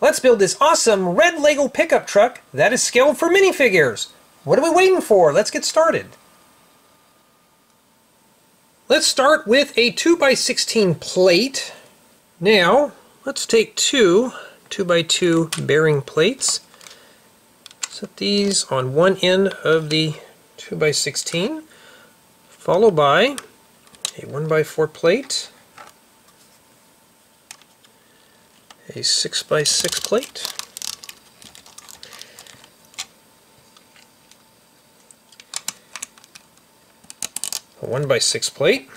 Let's build this awesome red Lego pickup truck that is scaled for minifigures. What are we waiting for? Let's get started. Let's start with a 2x16 plate. Now, let's take two 2x2 bearing plates. Set these on one end of the 2x16, followed by a 1x4 plate, a 6x6 plate, a 1x6 plate,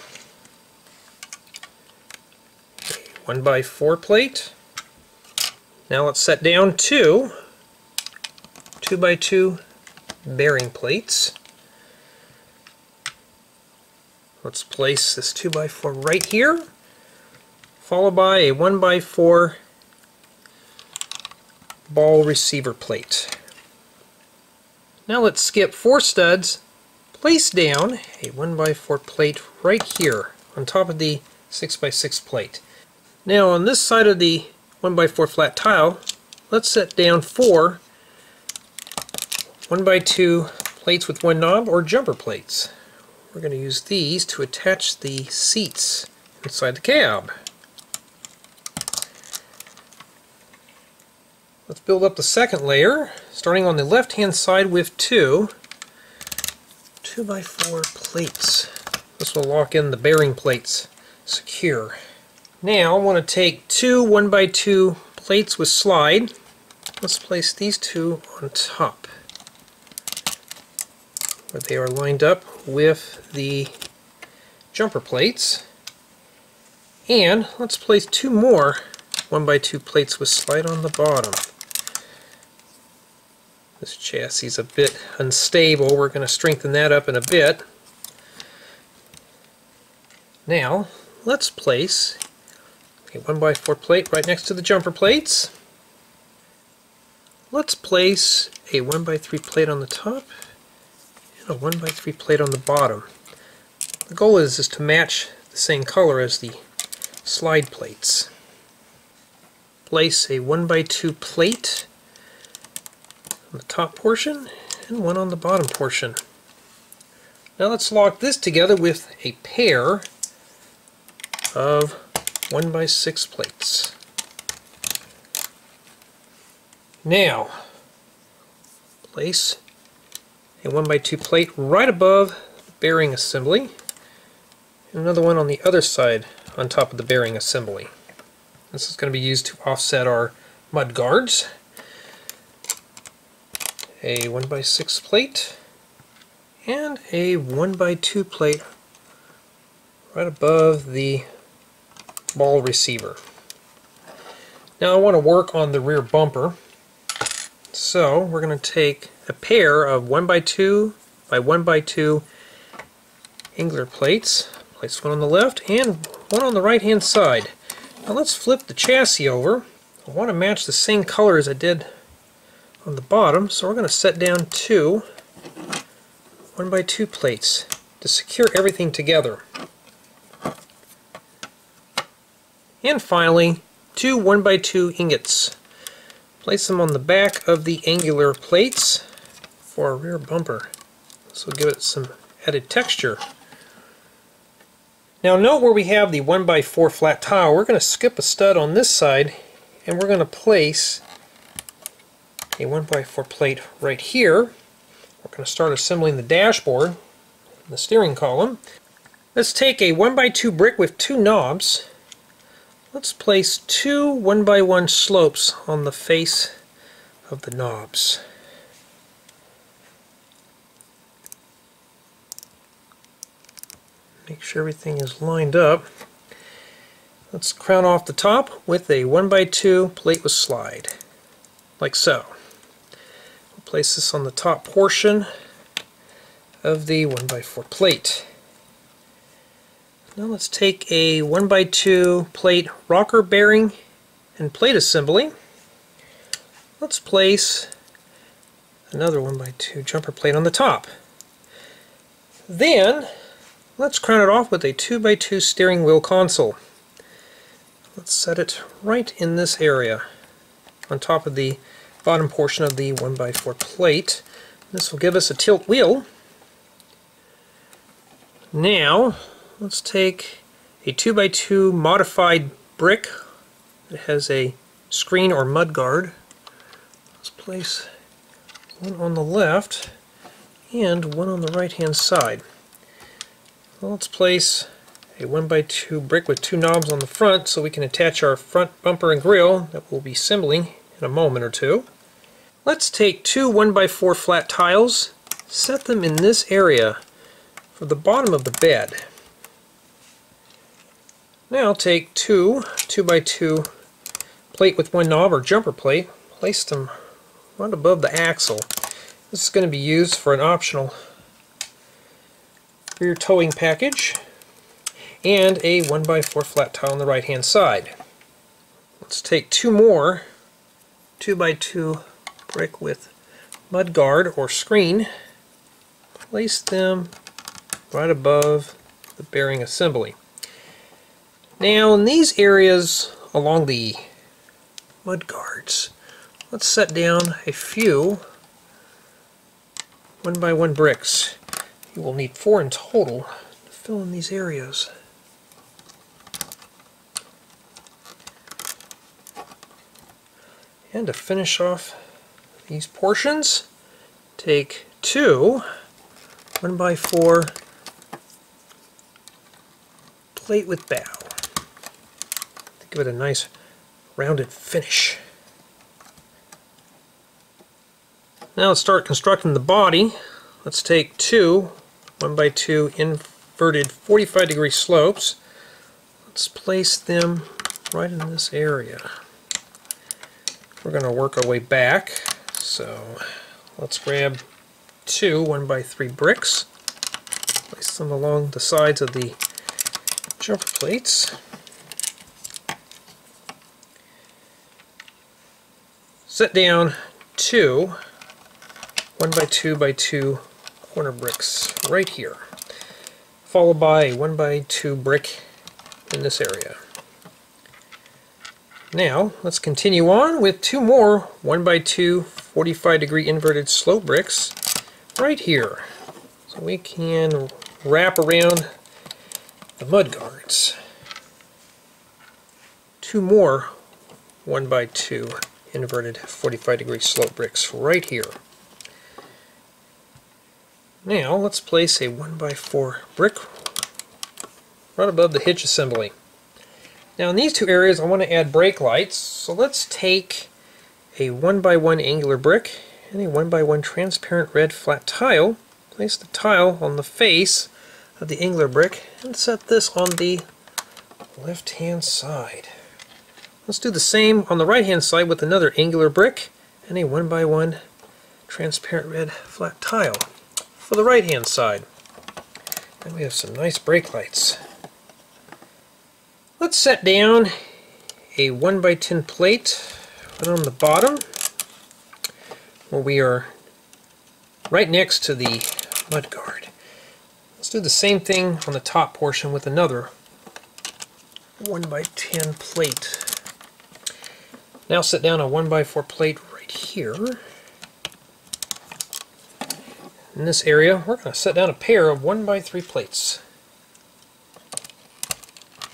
a 1x4 plate. Now let's set down two 2x2 bearing plates. Let's place this 2x4 right here, followed by a 1x4 ball receiver plate. Now let's skip four studs, place down a 1x4 plate right here on top of the 6x6 plate. Now on this side of the 1x4 flat tile, let's set down four 1x2 plates with one knob or jumper plates. We're going to use these to attach the seats inside the cab. Let's build up the second layer, starting on the left hand side with two 2x4 plates. This will lock in the bearing plates secure. Now I want to take two 1x2 plates with slide. Let's place these two on top where they are lined up with the jumper plates. And let's place two more 1x2 plates with slide on the bottom. This chassis is a bit unstable. We're going to strengthen that up in a bit. Now, let's place a 1x4 plate right next to the jumper plates. Let's place a 1x3 plate on the top and a 1x3 plate on the bottom. The goal is, is to match the same color as the slide plates. Place a 1x2 plate on the top portion and one on the bottom portion. Now let's lock this together with a pair of 1x6 plates. Now, place a 1x2 plate right above the bearing assembly and another one on the other side on top of the bearing assembly. This is going to be used to offset our mud guards. A 1x6 plate and a 1x2 plate right above the ball receiver. Now I want to work on the rear bumper so we're going to take a pair of 1x2 by 1x2 angler plates, place one on the left and one on the right hand side. Now let's flip the chassis over. I want to match the same color as I did on the bottom, so we're going to set down two 1x2 plates to secure everything together. And finally, two 1x2 ingots. Place them on the back of the angular plates for a rear bumper. This will give it some added texture. Now note where we have the 1x4 flat tile, we're going to skip a stud on this side and we're going to place a 1x4 plate right here. We're going to start assembling the dashboard, the steering column. Let's take a 1x2 brick with two knobs Let's place two one by one slopes on the face of the knobs. Make sure everything is lined up. Let's crown off the top with a 1x2 plate with slide, like so. Place this on the top portion of the 1x4 plate. Now let's take a 1x2 plate rocker bearing and plate assembly. Let's place another 1x2 jumper plate on the top. Then let's crown it off with a 2x2 steering wheel console. Let's set it right in this area on top of the bottom portion of the 1x4 plate. This will give us a tilt wheel. Now, let's take a 2x2 modified brick that has a screen or mud guard. Let's place one on the left and one on the right hand side. Well, let's place a 1x2 brick with two knobs on the front so we can attach our front bumper and grille that we'll be assembling in a moment or two. Let's take two 1x4 flat tiles, set them in this area for the bottom of the bed. Now take two 2x2 plate with one knob or jumper plate, place them right above the axle. This is going to be used for an optional rear towing package and a 1x4 flat tile on the right hand side. Let's take two more 2x2 brick with mud guard or screen, place them right above the bearing assembly. Now in these areas along the mud guards, let's set down a few one by one bricks. You will need four in total to fill in these areas. And to finish off these portions, take two one by four plate with bow to give it a nice rounded finish. Now let's start constructing the body. Let's take two one by two inverted 45 degree slopes. Let's place them right in this area. We're going to work our way back. So let's grab two one by three bricks, place them along the sides of the jumper plates. Set down two one by two by two corner bricks right here, followed by a one by two brick in this area. Now, let's continue on with two more 1x2 45 degree inverted slope bricks right here. So we can wrap around the mud guards. Two more 1x2 inverted 45 degree slope bricks right here. Now let's place a 1x4 brick right above the hitch assembly. Now in these two areas I want to add brake lights, so let's take a 1x1 angular brick and a 1x1 transparent red flat tile, place the tile on the face of the angular brick, and set this on the left hand side. Let's do the same on the right hand side with another angular brick and a 1x1 transparent red flat tile for the right hand side. And we have some nice brake lights. Let's set down a 1 by 10 plate right on the bottom where we are right next to the mud guard. Let's do the same thing on the top portion with another 1 by 10 plate. Now set down a 1 by 4 plate right here. In this area, we're going to set down a pair of 1 by 3 plates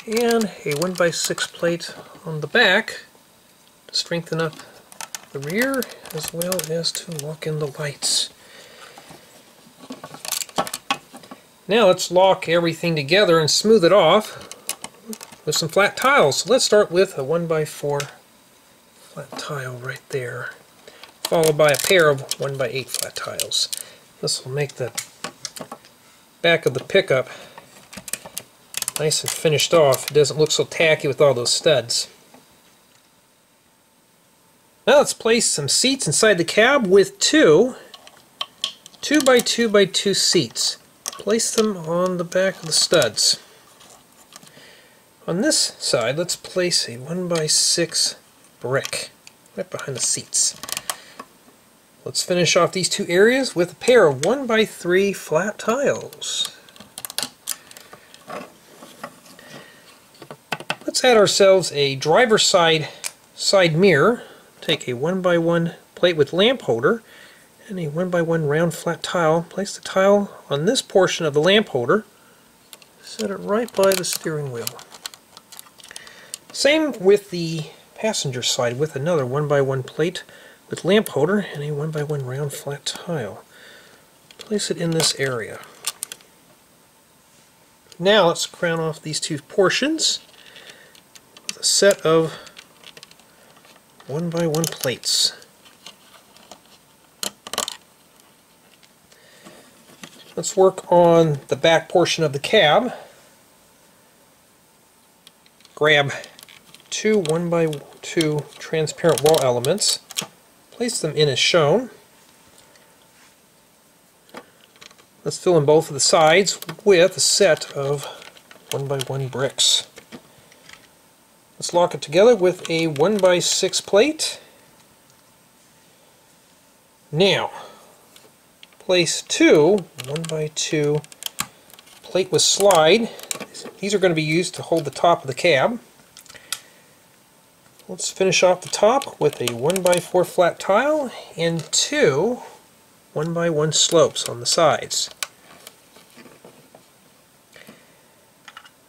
and a 1x6 plate on the back to strengthen up the rear as well as to lock in the lights. Now let's lock everything together and smooth it off with some flat tiles. So let's start with a 1x4 flat tile right there, followed by a pair of 1x8 flat tiles. This will make the back of the pickup nice and finished off. It doesn't look so tacky with all those studs. Now let's place some seats inside the cab with two 2 by 2 by 2 seats. Place them on the back of the studs. On this side, let's place a 1 by 6 brick right behind the seats. Let's finish off these two areas with a pair of 1 by 3 flat tiles. Let's add ourselves a driver side side mirror take a one by one plate with lamp holder and a one by one round flat tile. Place the tile on this portion of the lamp holder. Set it right by the steering wheel. Same with the passenger side with another one by one plate with lamp holder and a one by one round flat tile. Place it in this area. Now let's crown off these two portions a set of one by one plates. Let's work on the back portion of the cab. Grab two one by two transparent wall elements, place them in as shown. Let's fill in both of the sides with a set of one by one bricks. Let's lock it together with a 1 by 6 plate. Now, place two 1 by 2 plate with slide. These are going to be used to hold the top of the cab. Let's finish off the top with a 1 by 4 flat tile and two 1 by 1 slopes on the sides.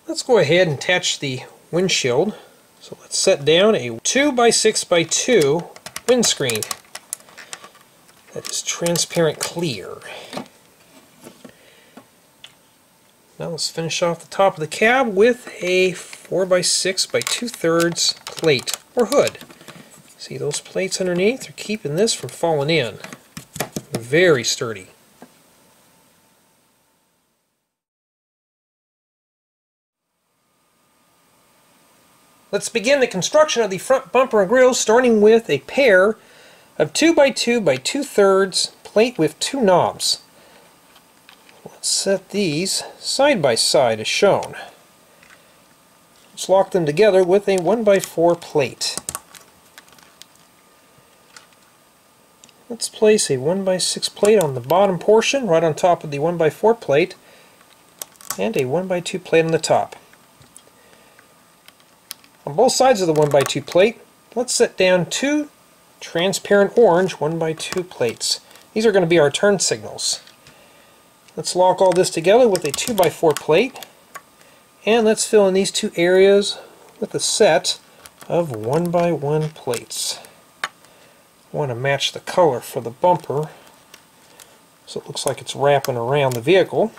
Let's go ahead and attach the windshield so let's set down a 2 by 6 by 2 windscreen that is transparent clear. Now let's finish off the top of the cab with a 4 by 6 by 2 thirds plate or hood. See those plates underneath are keeping this from falling in. Very sturdy. Let's begin the construction of the front bumper and grille starting with a pair of 2 by 2 by 2 thirds plate with two knobs. Let's set these side by side as shown. Let's lock them together with a 1 by 4 plate. Let's place a 1 by 6 plate on the bottom portion right on top of the 1 by 4 plate and a 1 by 2 plate on the top. On both sides of the 1x2 plate, let's set down two transparent orange 1x2 plates. These are going to be our turn signals. Let's lock all this together with a 2x4 plate and let's fill in these two areas with a set of 1x1 plates. I want to match the color for the bumper so it looks like it's wrapping around the vehicle.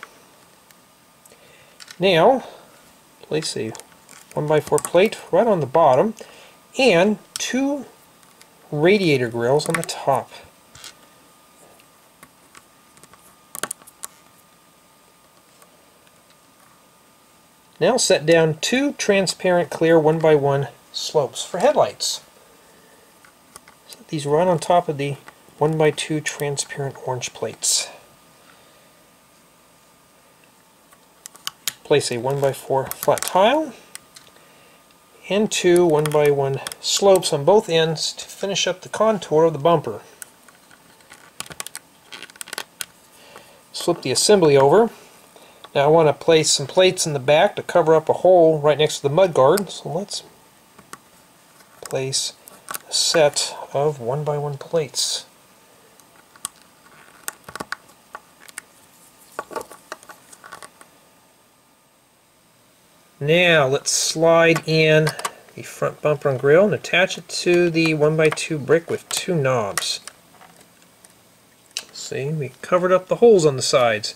Now, place a 1x4 plate right on the bottom and two radiator grills on the top. Now set down two transparent clear 1x1 slopes for headlights. Set these right on top of the 1x2 transparent orange plates. Place a 1x4 flat tile and two one by one slopes on both ends to finish up the contour of the bumper. Flip the assembly over. Now I want to place some plates in the back to cover up a hole right next to the mudguard. So let's place a set of one by one plates. Now let's slide in the front bumper and grill and attach it to the 1x2 brick with two knobs. See, we covered up the holes on the sides.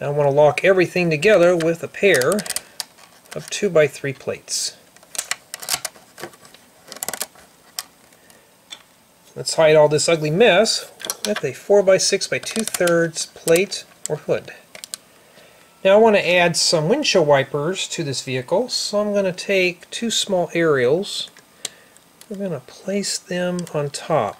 Now I want to lock everything together with a pair of 2x3 plates. Let's hide all this ugly mess with a 4x6 by 2 thirds plate or hood. Now I want to add some windshield wipers to this vehicle, so I'm going to take two small aerials. We're going to place them on top.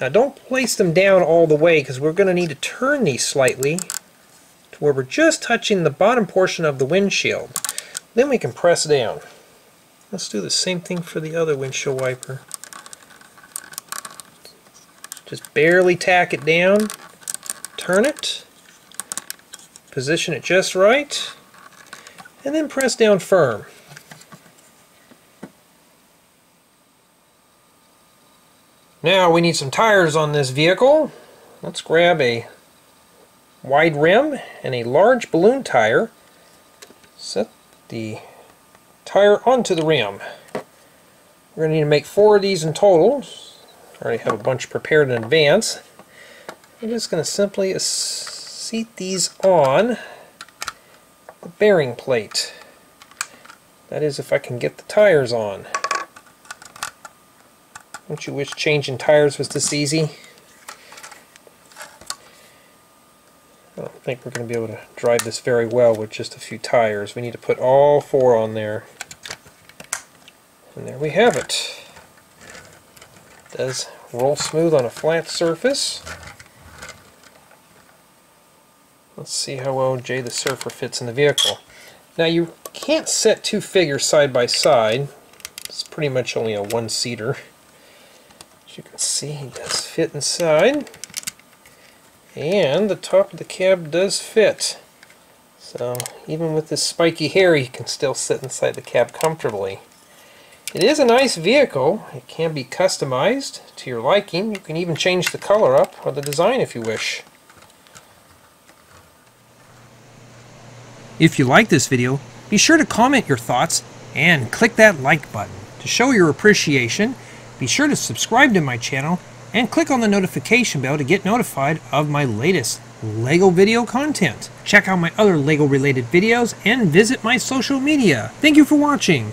Now don't place them down all the way because we're going to need to turn these slightly to where we're just touching the bottom portion of the windshield. Then we can press down. Let's do the same thing for the other windshield wiper. Just barely tack it down, turn it, Position it just right, and then press down firm. Now we need some tires on this vehicle. Let's grab a wide rim and a large balloon tire. Set the tire onto the rim. We're going to need to make four of these in total. I already have a bunch prepared in advance. I'm just going to simply seat these on the bearing plate. That is if I can get the tires on. Don't you wish changing tires was this easy? I don't think we're going to be able to drive this very well with just a few tires. We need to put all four on there. And there we have it. it does roll smooth on a flat surface. Let's see how well Jay the Surfer fits in the vehicle. Now you can't set two figures side by side. It's pretty much only a one-seater. As you can see, he does fit inside. And the top of the cab does fit. So even with this spiky hair, he can still sit inside the cab comfortably. It is a nice vehicle. It can be customized to your liking. You can even change the color up or the design if you wish. If you like this video, be sure to comment your thoughts and click that like button. To show your appreciation, be sure to subscribe to my channel and click on the notification bell to get notified of my latest LEGO video content. Check out my other LEGO related videos and visit my social media. Thank you for watching.